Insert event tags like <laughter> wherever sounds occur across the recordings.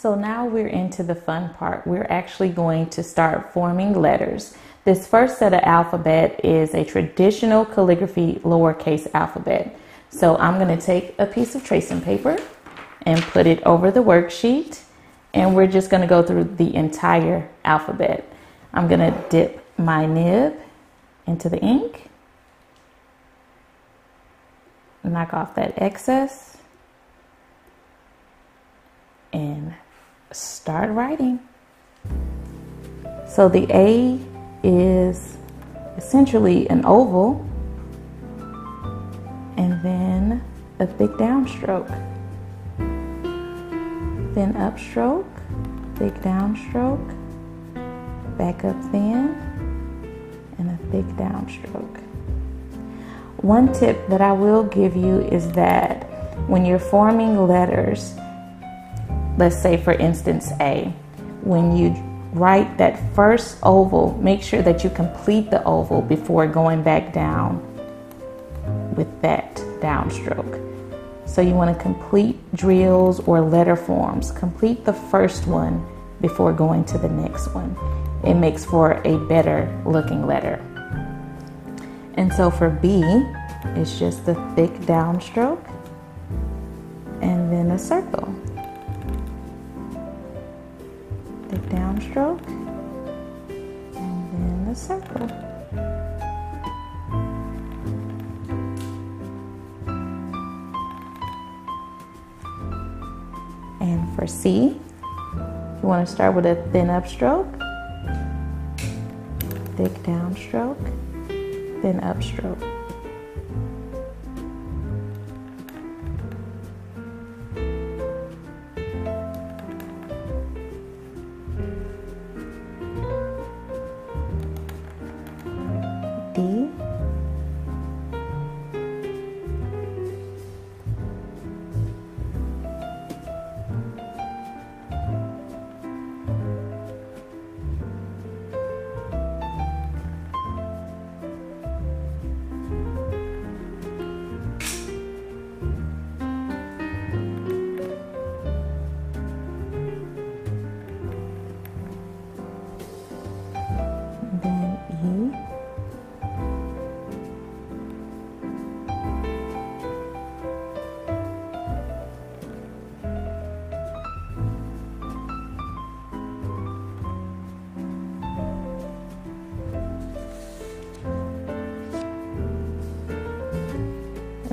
So now we're into the fun part. We're actually going to start forming letters. This first set of alphabet is a traditional calligraphy lowercase alphabet. So I'm going to take a piece of tracing paper and put it over the worksheet and we're just going to go through the entire alphabet. I'm going to dip my nib into the ink, knock off that excess, and start writing. So the A is essentially an oval and then a thick downstroke. Then upstroke, thick downstroke, back up thin, and a thick downstroke. One tip that I will give you is that when you're forming letters, let's say for instance A, when you write that first oval, make sure that you complete the oval before going back down with that downstroke. So you want to complete drills or letter forms. Complete the first one before going to the next one. It makes for a better looking letter. And so for B, it's just the thick downstroke and then a circle. Thick downstroke and then a circle. And for C, you want to start with a thin upstroke, thick downstroke, thin upstroke.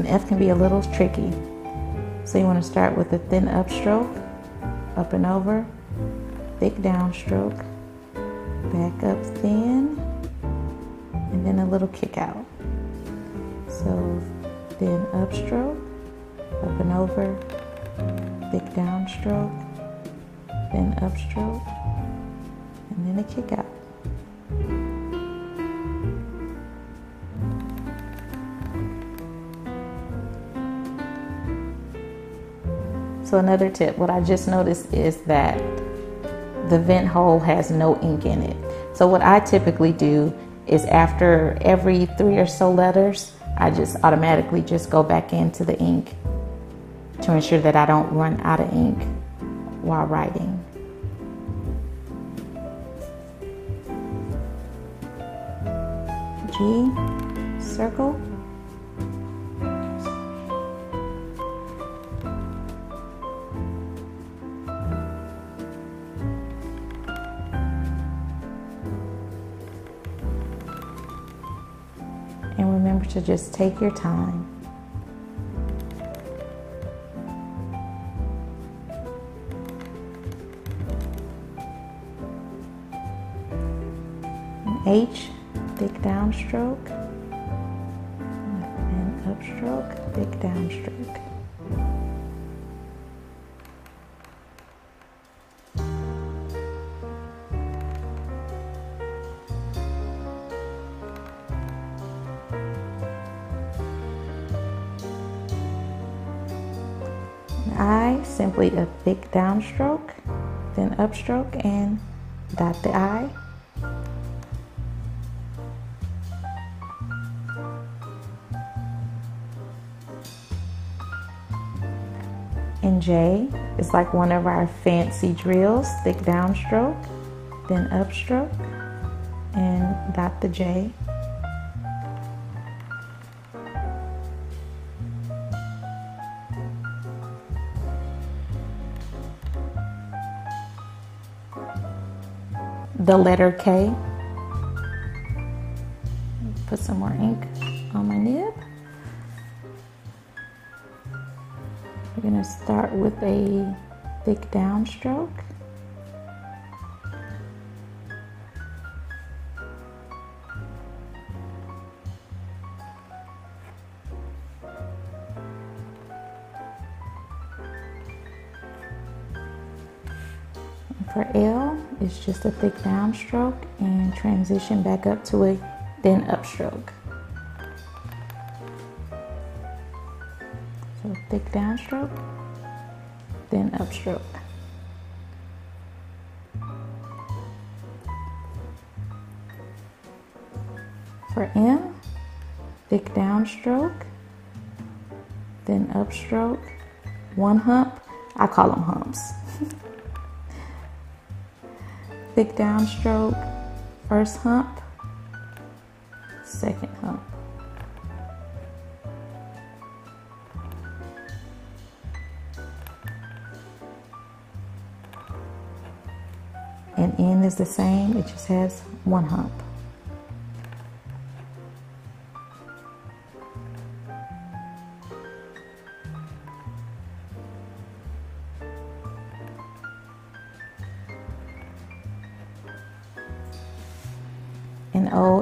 F can be a little tricky. So you want to start with a thin upstroke, up and over, thick downstroke, back up thin, and then a little kick out. So thin upstroke, up and over, thick downstroke, thin upstroke, and then a kick out. So another tip, what I just noticed is that the vent hole has no ink in it. So what I typically do is after every three or so letters, I just automatically just go back into the ink to ensure that I don't run out of ink while writing. G, circle. To just take your time. H, thick downstroke. And upstroke, thick downstroke. I, simply a thick downstroke, then upstroke and dot the I. And J is like one of our fancy drills, thick downstroke, then upstroke, and dot the J. The letter K. Put some more ink on my nib. We're going to start with a thick downstroke. Just a thick downstroke and transition back up to a thin upstroke. So thick downstroke, thin upstroke. For M, thick downstroke, then upstroke, one hump. I call them humps. <laughs> thick downstroke, first hump, second hump. And N is the same, it just has one hump.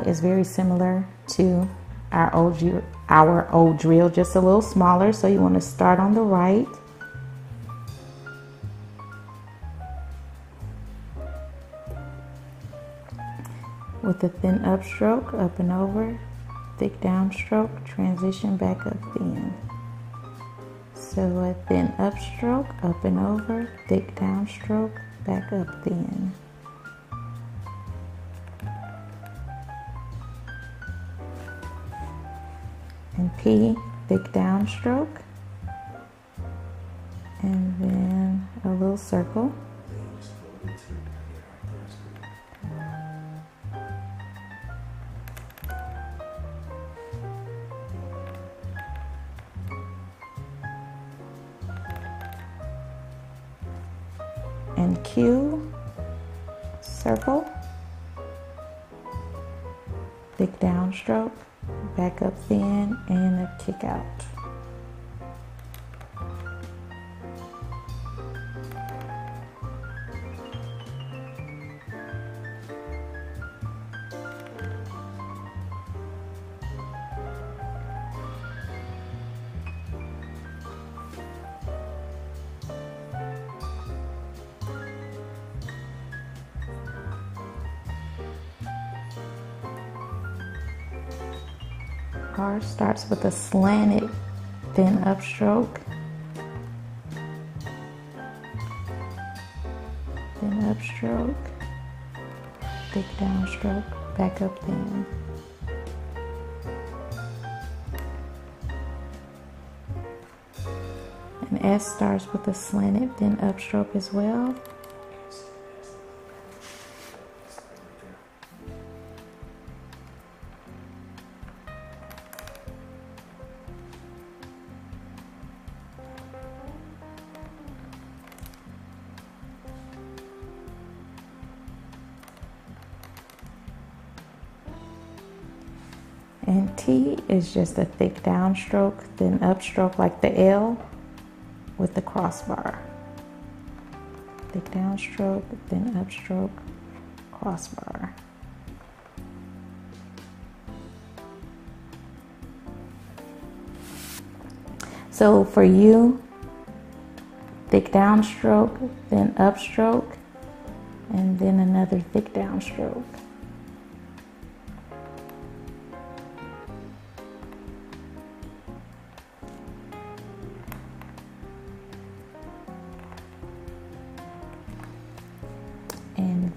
Is very similar to our old, our old drill, just a little smaller. So you want to start on the right. With a thin upstroke, up and over, thick downstroke, transition back up thin. So a thin upstroke, up and over, thick downstroke, back up thin. And P, thick downstroke, and then a little circle. And Q, circle, thick downstroke, back up thin and a kick out. R starts with a slanted thin upstroke. Thin upstroke, thick downstroke, back up thin. And S starts with a slanted thin upstroke as well. And T is just a thick downstroke, then upstroke like the L with the crossbar. Thick downstroke, then upstroke, crossbar. So for U, thick downstroke, then upstroke, and then another thick downstroke.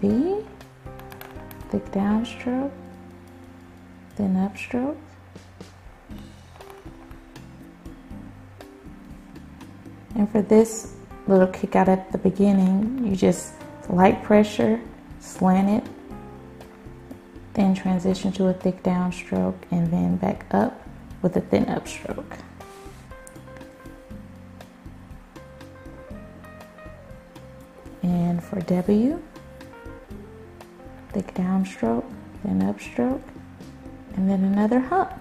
V, thick downstroke, then upstroke. And for this little kick out at the beginning, you just light pressure, slant it, then transition to a thick downstroke, and then back up with a thin upstroke. And for W, thick downstroke, then upstroke, and then another hump.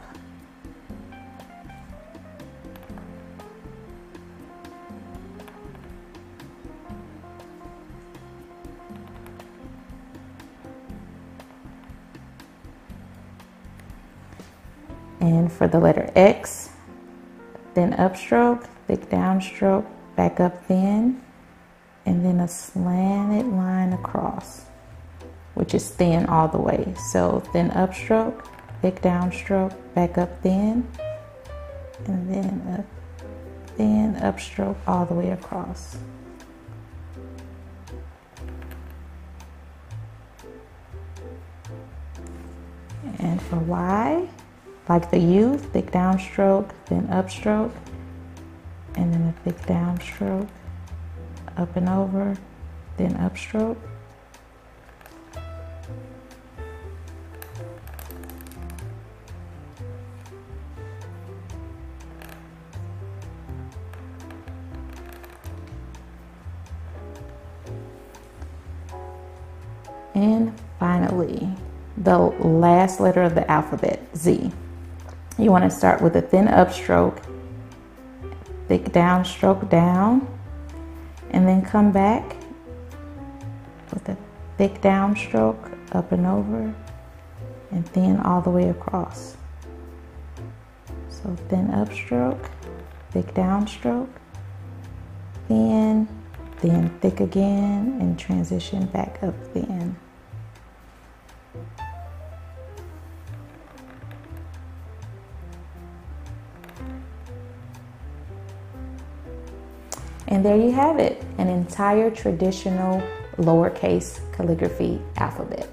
And for the letter X, then upstroke, thick downstroke, back up thin, and then a slanted line across, which is thin all the way. So thin upstroke, thick downstroke, back up thin, and then a thin upstroke all the way across. And for Y, like the U, thick downstroke, then upstroke, and then a thick downstroke, up and over, then upstroke. The last letter of the alphabet, Z. You want to start with a thin upstroke, thick downstroke down, and then come back with a thick downstroke up and over and thin all the way across. So thin upstroke, thick downstroke, thin, then thick again, and transition back up thin. And there you have it, an entire traditional lowercase calligraphy alphabet.